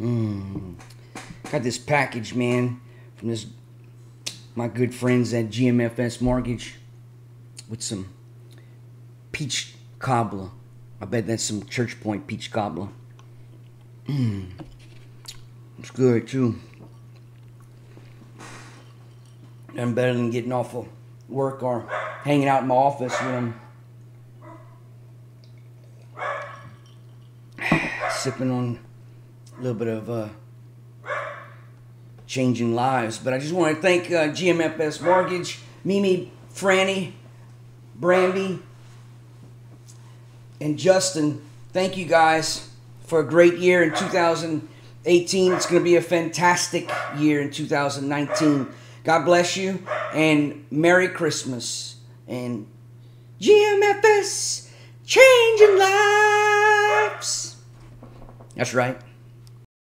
Mm. Got this package, man, from this my good friends at GMFS Mortgage with some peach cobbler. I bet that's some Church Point peach cobbler. Mmm. It's good too. I'm better than getting off of work or hanging out in my office with them. Sipping on little bit of uh, changing lives. But I just want to thank uh, GMFS Mortgage, Mimi, Franny, Brandy, and Justin. Thank you guys for a great year in 2018. It's going to be a fantastic year in 2019. God bless you and Merry Christmas. And GMFS, changing lives. That's right.